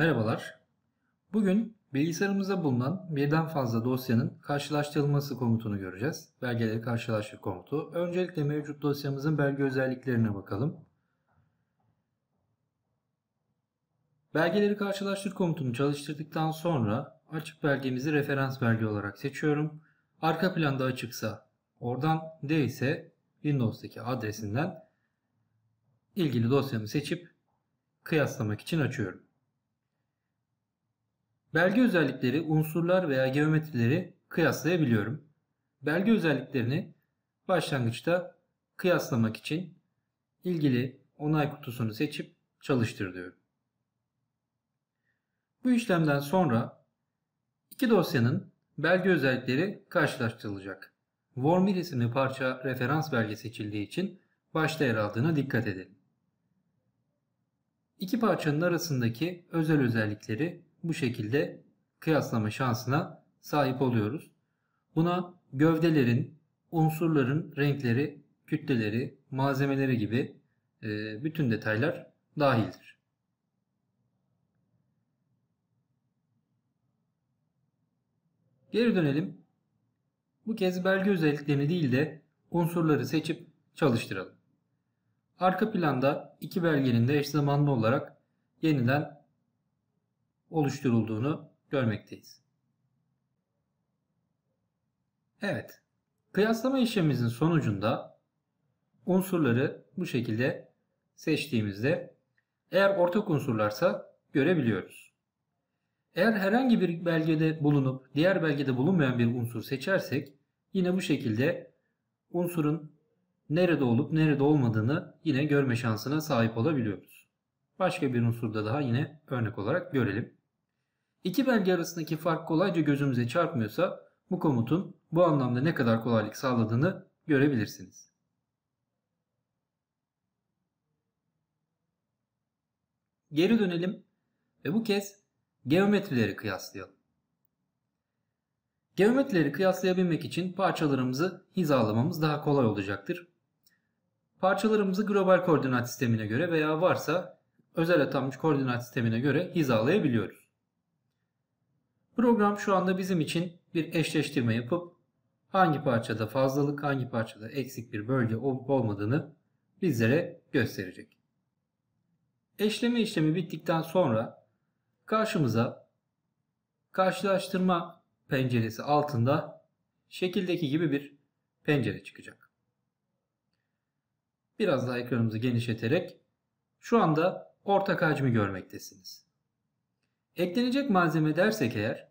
Merhabalar. Bugün bilgisayarımızda bulunan birden fazla dosyanın karşılaştırılması komutunu göreceğiz. Belgeleri karşılaştır komutu. Öncelikle mevcut dosyamızın belge özelliklerine bakalım. Belgeleri karşılaştır komutunu çalıştırdıktan sonra açık belgemizi referans belge olarak seçiyorum. Arka planda açıksa oradan değilse Windows'taki adresinden ilgili dosyamı seçip kıyaslamak için açıyorum. Belge özellikleri, unsurlar veya geometrileri kıyaslayabiliyorum. Belge özelliklerini başlangıçta kıyaslamak için ilgili onay kutusunu seçip çalıştır diyorum. Bu işlemden sonra iki dosyanın belge özellikleri karşılaştırılacak. Wormir isimli parça referans belge seçildiği için başta yer aldığına dikkat edelim. İki parçanın arasındaki özel özellikleri bu şekilde kıyaslama şansına sahip oluyoruz. Buna gövdelerin, unsurların renkleri, kütleleri, malzemeleri gibi e, bütün detaylar dahildir. Geri dönelim. Bu kez belge özelliklerini değil de unsurları seçip çalıştıralım. Arka planda iki belgenin de eş zamanlı olarak yeniden oluşturulduğunu görmekteyiz. Evet. Kıyaslama işlemimizin sonucunda unsurları bu şekilde seçtiğimizde eğer ortak unsurlarsa görebiliyoruz. Eğer herhangi bir belgede bulunup diğer belgede bulunmayan bir unsur seçersek yine bu şekilde unsurun nerede olup nerede olmadığını yine görme şansına sahip olabiliyoruz. Başka bir unsurda daha yine örnek olarak görelim. İki belge arasındaki fark kolayca gözümüze çarpmıyorsa bu komutun bu anlamda ne kadar kolaylık sağladığını görebilirsiniz. Geri dönelim ve bu kez geometrileri kıyaslayalım. Geometrileri kıyaslayabilmek için parçalarımızı hizalamamız daha kolay olacaktır. Parçalarımızı global koordinat sistemine göre veya varsa özel atanmış koordinat sistemine göre hizalayabiliyoruz. Program şu anda bizim için bir eşleştirme yapıp hangi parçada fazlalık, hangi parçada eksik bir bölge olup olmadığını bizlere gösterecek. Eşleme işlemi bittikten sonra karşımıza karşılaştırma penceresi altında şekildeki gibi bir pencere çıkacak. Biraz daha ekranımızı genişleterek şu anda ortak hacmi görmektesiniz. Eklenecek malzeme dersek eğer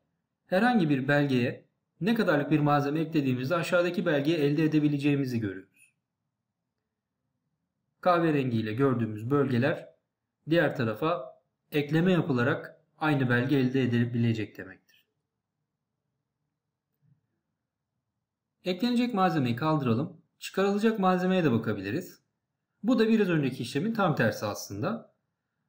herhangi bir belgeye ne kadarlık bir malzeme eklediğimizde aşağıdaki belgeyi elde edebileceğimizi görüyoruz. Kahverengi ile gördüğümüz bölgeler diğer tarafa ekleme yapılarak aynı belge elde edilebilecek demektir. Eklenecek malzemeyi kaldıralım. Çıkarılacak malzemeye de bakabiliriz. Bu da biraz önceki işlemin tam tersi aslında.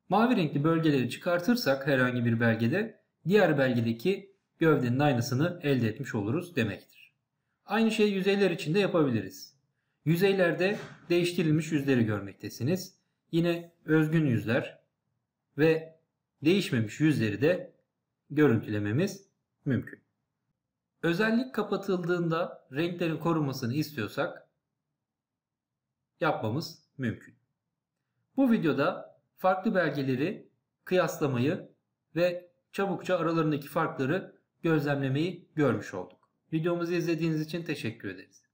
Mavi renkli bölgeleri çıkartırsak herhangi bir belgede diğer belgedeki gövdenin aynısını elde etmiş oluruz demektir. Aynı şeyi yüzeyler için de yapabiliriz. Yüzeylerde değiştirilmiş yüzleri görmektesiniz. Yine özgün yüzler ve değişmemiş yüzleri de görüntülememiz mümkün. Özellik kapatıldığında renklerin korunmasını istiyorsak yapmamız mümkün. Bu videoda farklı belgeleri kıyaslamayı ve çabukça aralarındaki farkları gözlemlemeyi görmüş olduk. Videomuzu izlediğiniz için teşekkür ederiz.